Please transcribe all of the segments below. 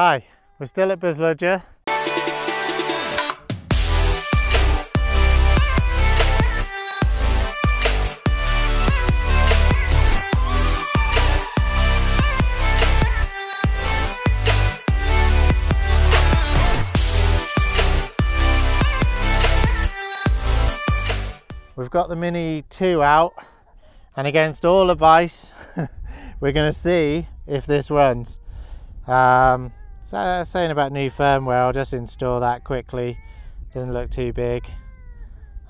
Hi, we're still at Buzludzha. We've got the Mini 2 out and against all advice we're going to see if this runs. Um, so saying about new firmware, I'll just install that quickly. Doesn't look too big.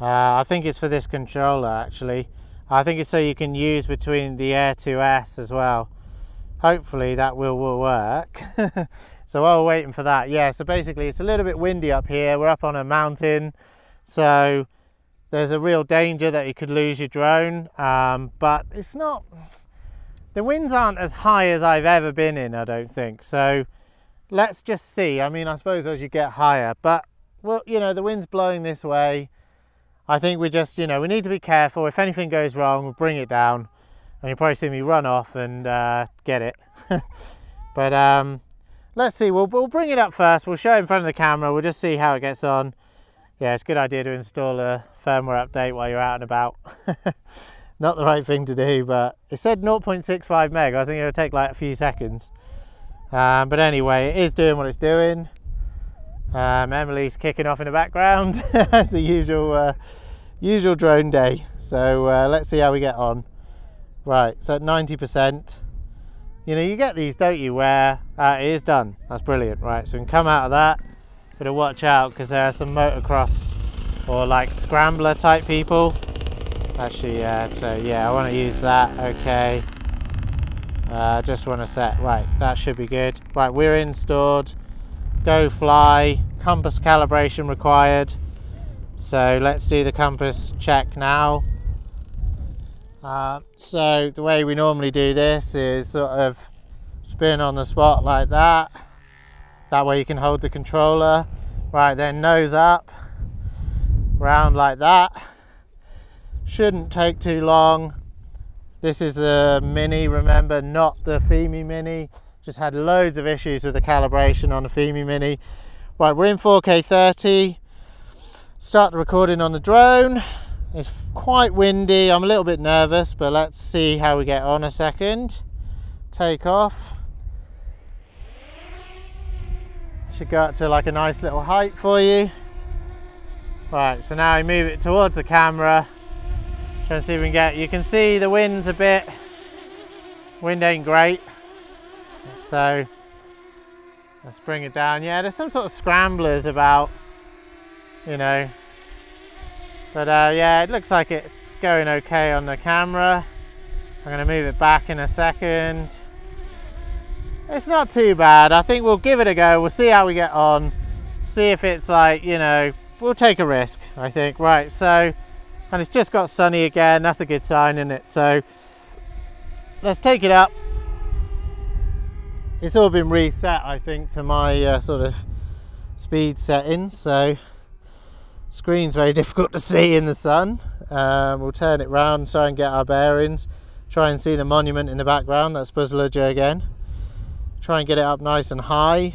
Uh, I think it's for this controller actually. I think it's so you can use between the Air 2S as well. Hopefully that will, will work. so while we're waiting for that, yeah, so basically it's a little bit windy up here. We're up on a mountain. So there's a real danger that you could lose your drone, um, but it's not, the winds aren't as high as I've ever been in, I don't think. So let's just see. I mean, I suppose as you get higher, but well, you know, the wind's blowing this way. I think we just, you know, we need to be careful. If anything goes wrong, we'll bring it down and you'll probably see me run off and uh, get it. but um, let's see, we'll, we'll bring it up first. We'll show it in front of the camera. We'll just see how it gets on yeah, it's a good idea to install a firmware update while you're out and about. Not the right thing to do, but it said 0.65 meg. I think it would take like a few seconds. Um, but anyway, it is doing what it's doing. Um, Emily's kicking off in the background as the usual, uh, usual drone day. So uh, let's see how we get on. Right, so at 90%, you know, you get these, don't you, where uh, it is done. That's brilliant, right? So we can come out of that Gotta watch out because there are some motocross or like scrambler type people. Actually, yeah, so yeah, I want to use that, okay. Uh, just want to set, right, that should be good. Right, we're installed, go fly, compass calibration required. So let's do the compass check now. Uh, so the way we normally do this is sort of spin on the spot like that that way you can hold the controller. Right, then nose up, round like that. Shouldn't take too long. This is a Mini, remember, not the Fimi Mini. Just had loads of issues with the calibration on the Fimi Mini. Right, we're in 4K 30. Start the recording on the drone. It's quite windy. I'm a little bit nervous, but let's see how we get on a second. Take off. Should go up to like a nice little height for you. Right, so now I move it towards the camera. Try and see if we can get, you can see the wind's a bit, wind ain't great. So let's bring it down. Yeah, there's some sort of scramblers about, you know. But uh, yeah, it looks like it's going okay on the camera. I'm gonna move it back in a second. It's not too bad. I think we'll give it a go. We'll see how we get on. See if it's like, you know, we'll take a risk, I think. Right, so, and it's just got sunny again. That's a good sign, isn't it? So, let's take it up. It's all been reset, I think, to my uh, sort of speed settings. So, screen's very difficult to see in the sun. Um, we'll turn it round, try and get our bearings. Try and see the monument in the background. That's Buzludzha again try and get it up nice and high.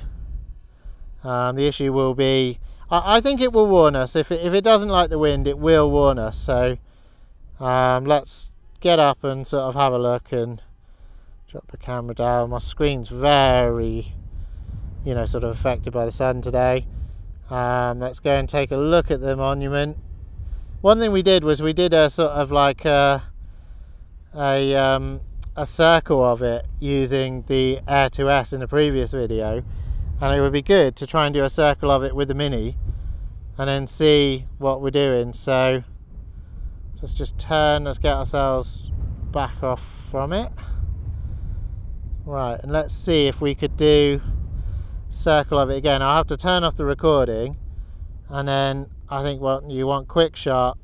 Um, the issue will be, I, I, think it will warn us. If it, if it doesn't like the wind, it will warn us. So um, let's get up and sort of have a look and drop the camera down. My screen's very, you know, sort of affected by the sun today. Um, let's go and take a look at the monument. One thing we did was we did a sort of like a, a um, a circle of it using the Air 2S in the previous video and it would be good to try and do a circle of it with the Mini and then see what we're doing. So let's just turn let's get ourselves back off from it. Right and let's see if we could do circle of it again. I'll have to turn off the recording and then I think what you want quick shot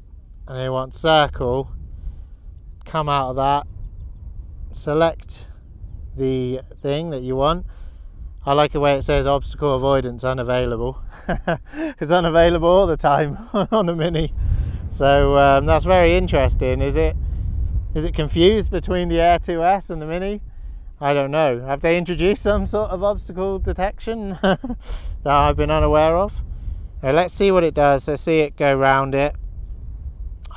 and you want circle. Come out of that. Select the thing that you want. I like the way it says obstacle avoidance unavailable. it's unavailable all the time on a Mini. So um, that's very interesting. Is it is it confused between the Air 2S and the Mini? I don't know. Have they introduced some sort of obstacle detection that I've been unaware of? Now let's see what it does. Let's see it go round it.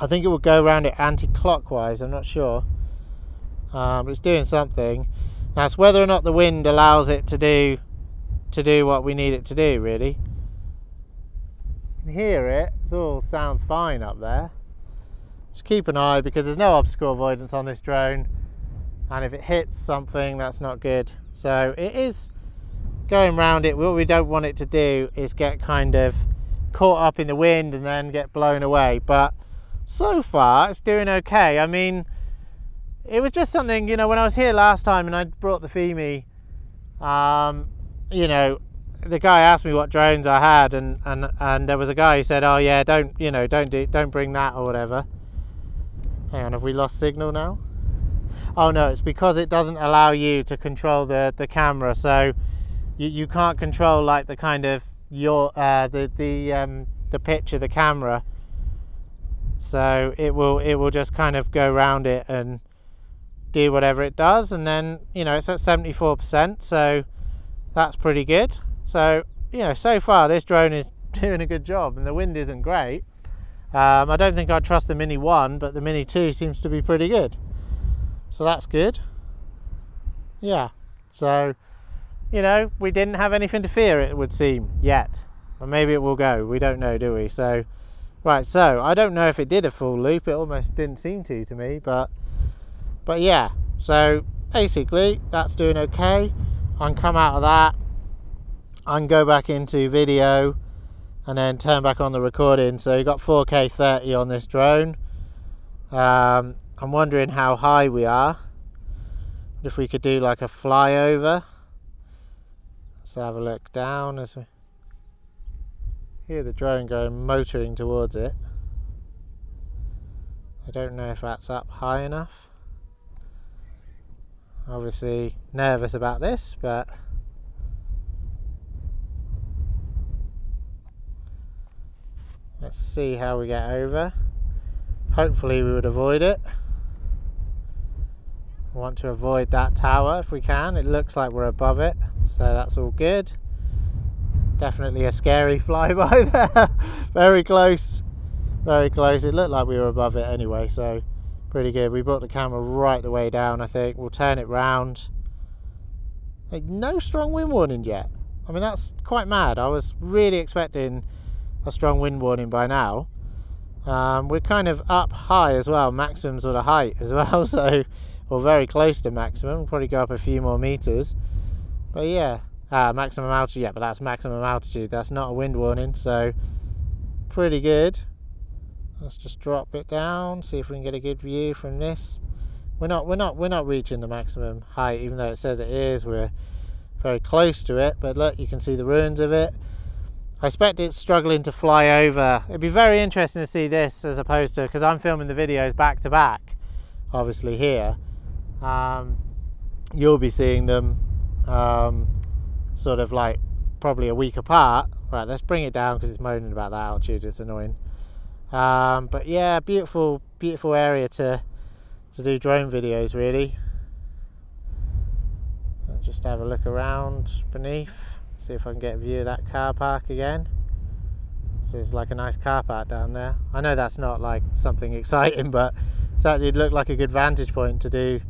I think it will go around it anti-clockwise. I'm not sure. Um, but it's doing something. It's whether or not the wind allows it to do to do what we need it to do, really. You can hear it. It all sounds fine up there. Just keep an eye because there's no obstacle avoidance on this drone and if it hits something that's not good so it is going round it what we don't want it to do is get kind of caught up in the wind and then get blown away but so far it's doing okay I mean it was just something you know when I was here last time and I brought the Fimi um, you know the guy asked me what drones I had and and and there was a guy who said oh yeah don't you know don't do don't bring that or whatever. Hang on have we lost signal now? Oh no it's because it doesn't allow you to control the the camera so you, you can't control like the kind of your uh, the the um, the pitch of the camera. So it will it will just kind of go around it and do whatever it does and then you know it's at 74% so that's pretty good so you know so far this drone is doing a good job and the wind isn't great um, I don't think I'd trust the Mini 1 but the Mini 2 seems to be pretty good so that's good. Yeah. So, you know, we didn't have anything to fear, it would seem, yet. Or maybe it will go. We don't know, do we? So, right. So I don't know if it did a full loop. It almost didn't seem to to me, but, but yeah. So basically, that's doing okay. I can come out of that. and go back into video and then turn back on the recording. So you got 4K 30 on this drone. Um, I'm wondering how high we are. If we could do like a flyover. Let's have a look down as we hear the drone going motoring towards it. I don't know if that's up high enough. Obviously nervous about this, but let's see how we get over. Hopefully we would avoid it want to avoid that tower if we can. It looks like we're above it, so that's all good. Definitely a scary flyby there. very close, very close. It looked like we were above it anyway, so pretty good. We brought the camera right the way down, I think. We'll turn it round. Hey, no strong wind warning yet. I mean, that's quite mad. I was really expecting a strong wind warning by now. Um, we're kind of up high as well, maximum sort of height as well, so or very close to maximum. We'll probably go up a few more meters. But yeah, ah, maximum altitude. Yeah, but that's maximum altitude. That's not a wind warning, so pretty good. Let's just drop it down, see if we can get a good view from this. We're not, we're not, we're not reaching the maximum height, even though it says it is. We're very close to it, but look, you can see the ruins of it. I expect it's struggling to fly over. It'd be very interesting to see this as opposed to because I'm filming the videos back to back, obviously here um, you'll be seeing them um, sort of like probably a week apart. Right, let's bring it down because it's moaning about that altitude. It's annoying. Um, but yeah, beautiful, beautiful area to to do drone videos. Really. Just have a look around beneath. See if I can get a view of that car park again. This is like a nice car park down there. I know that's not like something exciting, but certainly it looked like a good vantage point to do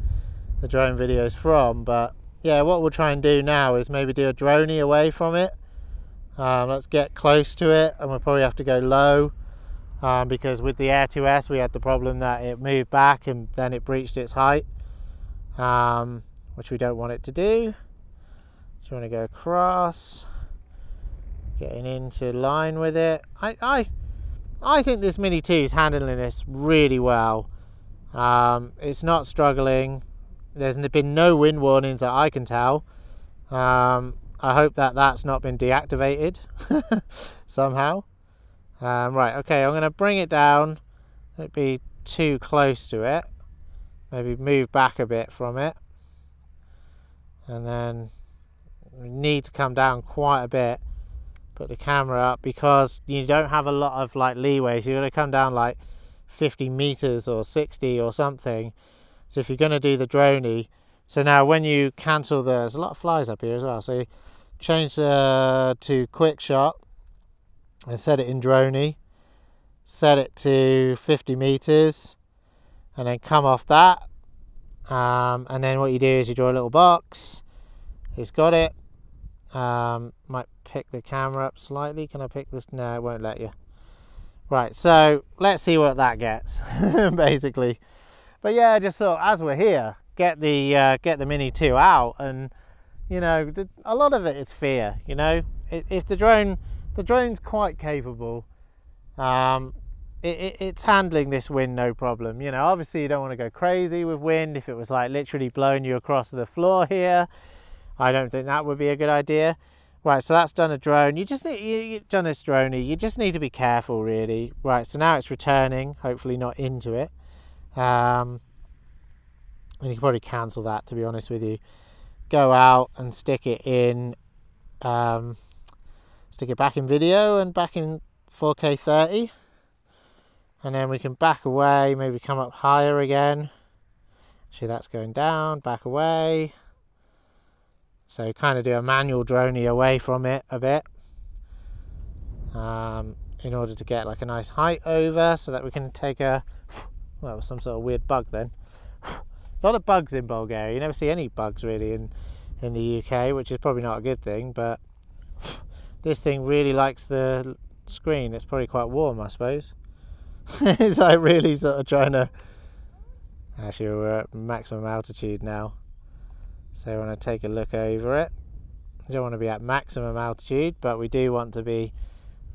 the drone videos from but yeah what we'll try and do now is maybe do a Dronie away from it um, let's get close to it and we'll probably have to go low um, because with the Air 2S we had the problem that it moved back and then it breached its height um, which we don't want it to do so we want to go across getting into line with it I, I I think this Mini 2 is handling this really well um, it's not struggling there's been no wind warnings that I can tell. Um, I hope that that's not been deactivated somehow. Um, right, okay, I'm going to bring it down. Don't be too close to it. Maybe move back a bit from it. And then we need to come down quite a bit. Put the camera up because you don't have a lot of like leeway. So you're going to come down like 50 meters or 60 or something so if you're going to do the Dronie, So now when you cancel the, there's a lot of flies up here as well. So change uh, to quick shot and set it in Dronie. Set it to 50 meters and then come off that. Um, and then what you do is you draw a little box. It's got it. Um, might pick the camera up slightly. Can I pick this? No, it won't let you. Right, so let's see what that gets, basically. But yeah, I just thought as we're here, get the uh, get the Mini 2 out, and you know, a lot of it is fear. You know, if the drone, the drone's quite capable. Um, it, it, it's handling this wind no problem. You know, obviously you don't want to go crazy with wind. If it was like literally blowing you across the floor here, I don't think that would be a good idea. Right, so that's done a drone. You just need, you, you've done this Dronie. You just need to be careful, really. Right, so now it's returning, hopefully not into it. Um, and you can probably cancel that, to be honest with you. Go out and stick it in, um, stick it back in video and back in 4K 30. And then we can back away, maybe come up higher again. See, that's going down, back away. So kind of do a manual Dronie away from it a bit um, in order to get like a nice height over so that we can take a, well, some sort of weird bug then. a lot of bugs in Bulgaria. You never see any bugs really in, in the UK, which is probably not a good thing, but this thing really likes the screen. It's probably quite warm, I suppose. it's like really sort of trying to, actually we're at maximum altitude now. So we want to take a look over it. We don't want to be at maximum altitude, but we do want to be,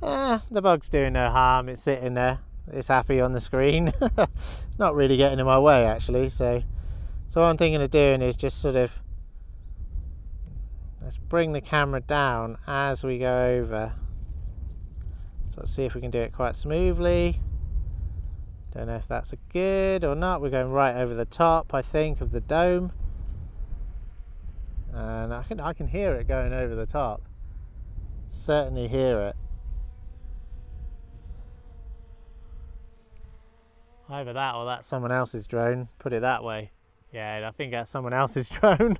eh, the bug's doing no harm. It's sitting there. It's happy on the screen. it's not really getting in my way actually. So, so what I'm thinking of doing is just sort of, let's bring the camera down as we go over. So let's see if we can do it quite smoothly. Don't know if that's a good or not. We're going right over the top, I think, of the dome and I can I can hear it going over the top. Certainly hear it. Either that or that's someone else's drone. Put it that way. Yeah, I think that's someone else's drone.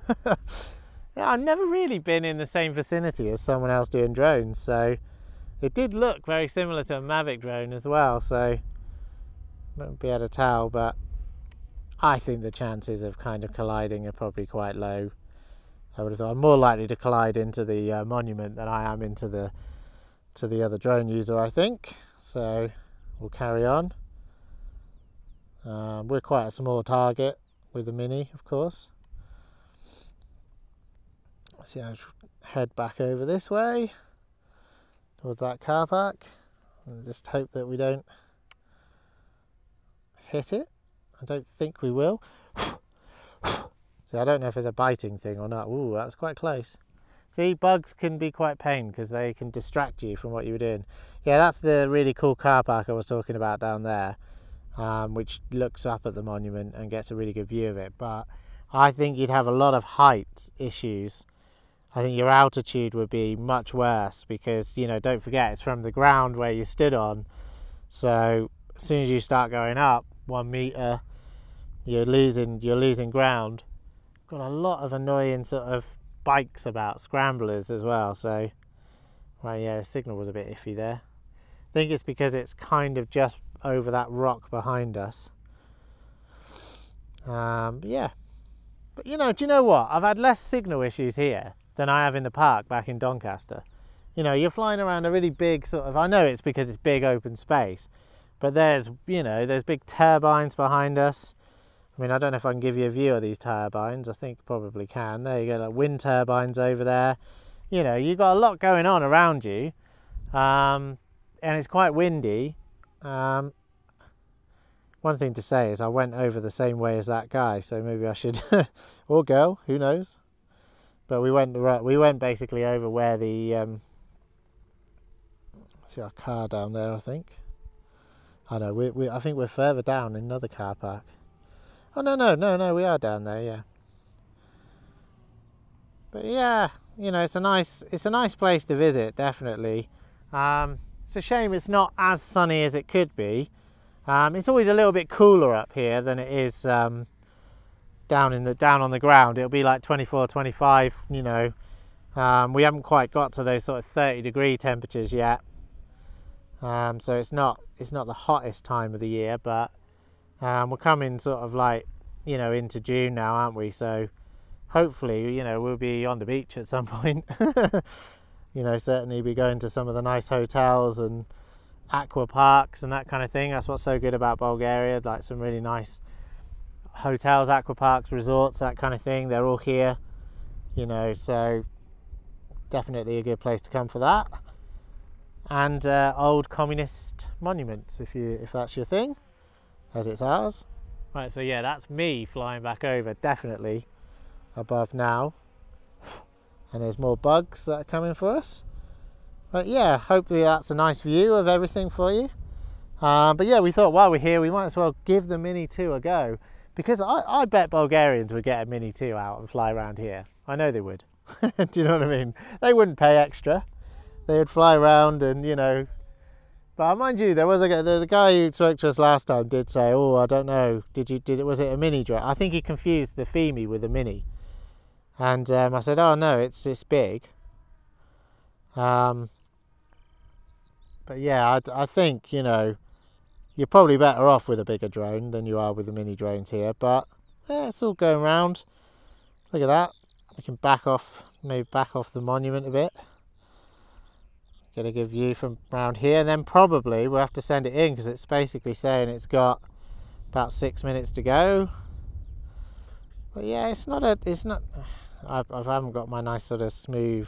Yeah, I've never really been in the same vicinity as someone else doing drones, so it did look very similar to a Mavic drone as well. So won't be able to tell, but I think the chances of kind of colliding are probably quite low. I would have thought I'm more likely to collide into the uh, monument than I am into the to the other drone user, I think. So we'll carry on. Um, we're quite a small target with the Mini, of course. See, I head back over this way towards that car park and just hope that we don't hit it. I don't think we will. See, I don't know if it's a biting thing or not. Ooh, that's quite close. See, bugs can be quite pain because they can distract you from what you were doing. Yeah, that's the really cool car park I was talking about down there, um, which looks up at the monument and gets a really good view of it. But I think you'd have a lot of height issues. I think your altitude would be much worse because, you know, don't forget, it's from the ground where you stood on. So as soon as you start going up one meter, you're losing, you're losing ground got a lot of annoying sort of bikes about, scramblers as well. So, right, yeah, the signal was a bit iffy there. I think it's because it's kind of just over that rock behind us. Um, yeah. But you know, do you know what? I've had less signal issues here than I have in the park back in Doncaster. You know, you're flying around a really big sort of, I know it's because it's big open space, but there's, you know, there's big turbines behind us. I mean, I don't know if I can give you a view of these turbines. I think probably can. There you go, like wind turbines over there. You know, you've got a lot going on around you, um, and it's quite windy. Um, one thing to say is I went over the same way as that guy, so maybe I should, or girl, who knows? But we went we went basically over where the um, see our car down there. I think. I know we, we I think we're further down in another car park. Oh no no no no we are down there yeah. But yeah, you know it's a nice it's a nice place to visit definitely. Um, it's a shame it's not as sunny as it could be. Um, it's always a little bit cooler up here than it is um, down in the down on the ground it'll be like 24 25 you know. Um, we haven't quite got to those sort of 30 degree temperatures yet. Um, so it's not it's not the hottest time of the year but um, we're coming sort of like you know into June now aren't we? So hopefully you know we'll be on the beach at some point. You know certainly be going to some of the nice hotels and aqua parks and that kind of thing. That's what's so good about Bulgaria like some really nice hotels aqua parks resorts that kind of thing they're all here you know so definitely a good place to come for that. And uh, old communist monuments if you if that's your thing as it's ours. Right so yeah that's me flying back over definitely above now. And there's more bugs that are coming for us. But yeah hopefully that's a nice view of everything for you. Uh, but yeah we thought while we're here we might as well give the mini 2 a go because I, I bet bulgarians would get a mini 2 out and fly around here. I know they would. Do you know what i mean? They wouldn't pay extra. They would fly around and you know. But mind you there was a the, the guy who spoke to us last time did say oh i don't know. Did you did it was it a mini drone i think he confused the Fimi with a mini. And um, i said oh no it's it's big. Um, but yeah I, I think you know you're probably better off with a bigger drone than you are with the mini drones here but yeah it's all going around look at that. We can back off maybe back off the monument a bit. Get a good view from around here and then probably we'll have to send it in because it's basically saying it's got about six minutes to go. But yeah it's not a it's not I've, I haven't got my nice sort of smooth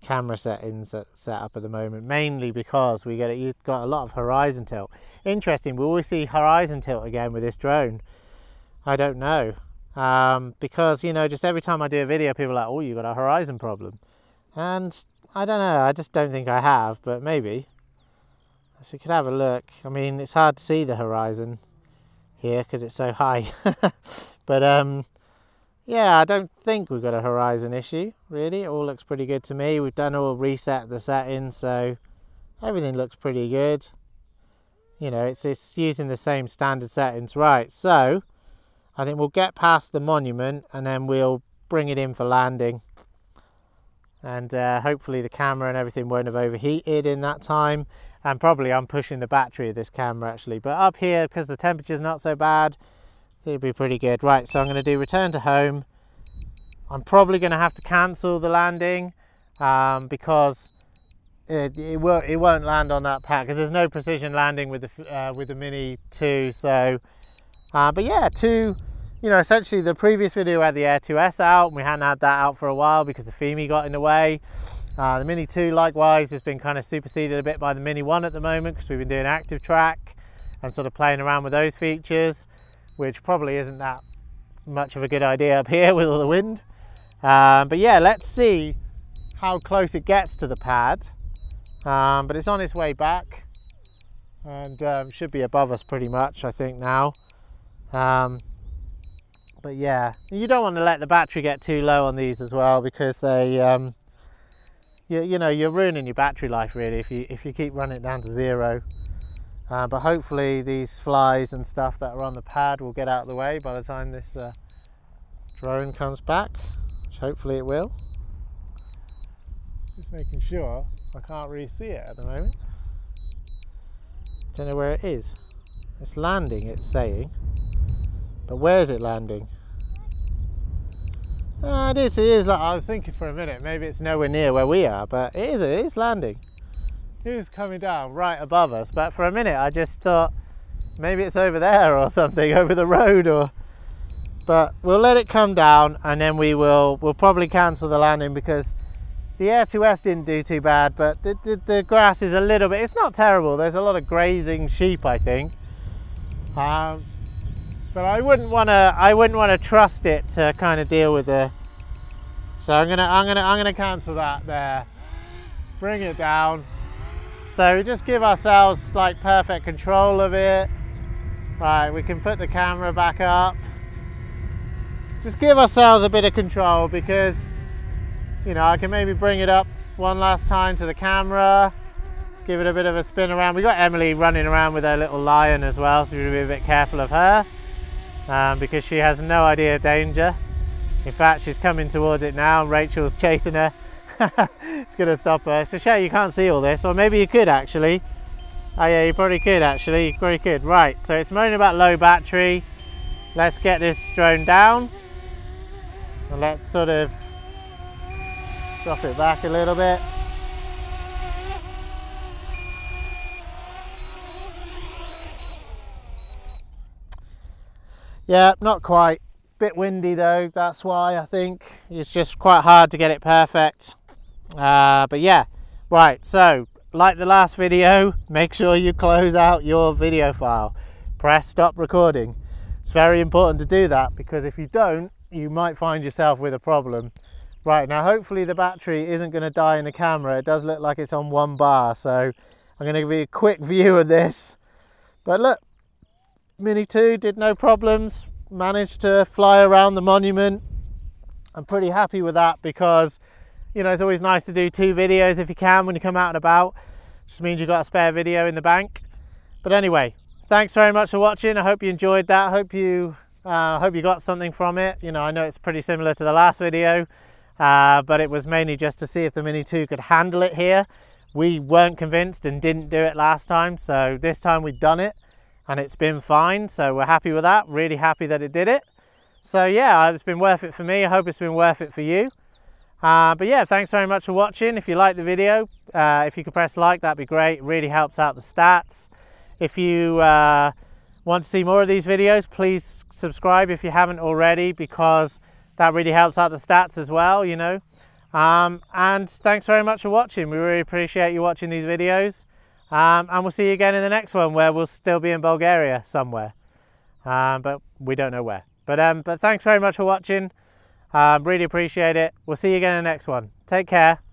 camera settings set up at the moment mainly because we get it you've got a lot of horizon tilt interesting will we see horizon tilt again with this drone I don't know um, because you know just every time I do a video people are like oh you got a horizon problem and I don't know, I just don't think I have, but maybe. So you could have a look. I mean, it's hard to see the horizon here because it's so high. but um, yeah, I don't think we've got a horizon issue, really. It all looks pretty good to me. We've done all reset the settings, so everything looks pretty good. You know, it's, it's using the same standard settings. Right, so I think we'll get past the monument and then we'll bring it in for landing and uh, hopefully the camera and everything won't have overheated in that time and probably I'm pushing the battery of this camera actually but up here because the temperature's not so bad it'll be pretty good. Right so I'm going to do return to home. I'm probably going to have to cancel the landing um, because it, it, won't, it won't land on that pad because there's no precision landing with the uh, with the Mini 2 so uh, but yeah two you know, essentially the previous video had the Air 2S out and we hadn't had that out for a while because the Fimi got in the way. Uh, the Mini 2 likewise has been kind of superseded a bit by the Mini 1 at the moment because we've been doing active track and sort of playing around with those features, which probably isn't that much of a good idea up here with all the wind. Um, but yeah, let's see how close it gets to the pad. Um, but it's on its way back and um, should be above us pretty much, I think now. Um, but yeah you don't want to let the battery get too low on these as well because they um, you, you know you're ruining your battery life really if you if you keep running it down to zero uh, but hopefully these flies and stuff that are on the pad will get out of the way by the time this uh, drone comes back which hopefully it will just making sure I can't really see it at the moment don't know where it is it's landing it's saying but where is it landing? Uh, it is, it is. Like, I was thinking for a minute, maybe it's nowhere near where we are, but it is, it is landing. It is coming down? Right above us, but for a minute I just thought maybe it's over there or something, over the road or... But we'll let it come down and then we will we'll probably cancel the landing because the Air 2S didn't do too bad, but the, the, the, grass is a little bit, it's not terrible. There's a lot of grazing sheep, I think. Um, but I wouldn't want to I wouldn't want to trust it to kind of deal with the so I'm gonna I'm gonna I'm gonna cancel that there. Bring it down so we just give ourselves like perfect control of it. Right we can put the camera back up. Just give ourselves a bit of control because you know I can maybe bring it up one last time to the camera. Let's give it a bit of a spin around. We got Emily running around with her little lion as well so we'll be a bit careful of her um, because she has no idea of danger. In fact, she's coming towards it now. And Rachel's chasing her. it's going to stop her. It's a shame you can't see all this, or maybe you could actually. Oh yeah, you probably could actually, you probably could. Right, so it's moaning about low battery. Let's get this drone down. And let's sort of drop it back a little bit. Yeah, not quite. Bit windy though, that's why I think. It's just quite hard to get it perfect. Uh, but yeah, right, so like the last video, make sure you close out your video file. Press stop recording. It's very important to do that because if you don't, you might find yourself with a problem. Right, now hopefully the battery isn't going to die in the camera. It does look like it's on one bar, so I'm going to give you a quick view of this. But look, Mini 2 did no problems, managed to fly around the monument. I'm pretty happy with that because, you know, it's always nice to do two videos if you can when you come out and about. Just means you've got a spare video in the bank. But anyway, thanks very much for watching. I hope you enjoyed that. I hope you uh, hope you got something from it. You know, I know it's pretty similar to the last video, uh, but it was mainly just to see if the Mini 2 could handle it here. We weren't convinced and didn't do it last time, so this time we've done it and it's been fine. So we're happy with that. Really happy that it did it. So yeah, it's been worth it for me. I hope it's been worth it for you. Uh, but yeah, thanks very much for watching. If you like the video, uh, if you could press like, that'd be great. It really helps out the stats. If you uh, want to see more of these videos, please subscribe if you haven't already because that really helps out the stats as well, you know. Um, and thanks very much for watching. We really appreciate you watching these videos. Um, and we'll see you again in the next one where we'll still be in Bulgaria somewhere. Um, but we don't know where. But, um, but thanks very much for watching. Um, really appreciate it. We'll see you again in the next one. Take care.